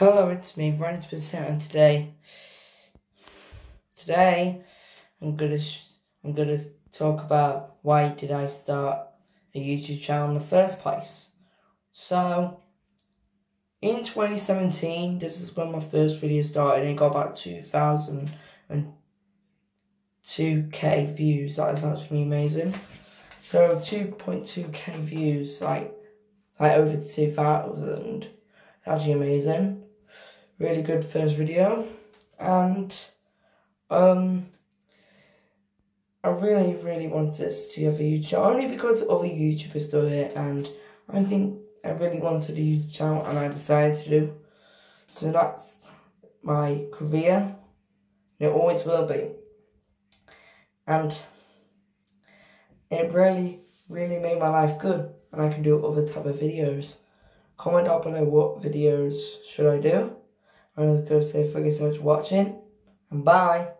Hello, it's me, Ryan Percent, and today, today, I'm gonna I'm gonna talk about why did I start a YouTube channel in the first place. So, in 2017, this is when my first video started, and it got about 2,002k views. That is actually amazing. So 2.2k views, like like over 2,000 actually amazing. Really good first video. And um I really, really want this to have a YouTube channel, only because other YouTubers do it and I think I really wanted a YouTube channel and I decided to do. So that's my career. It always will be. And it really, really made my life good and I can do other type of videos. Comment down below what videos should I do. I'm going to say thank you so much for watching and bye.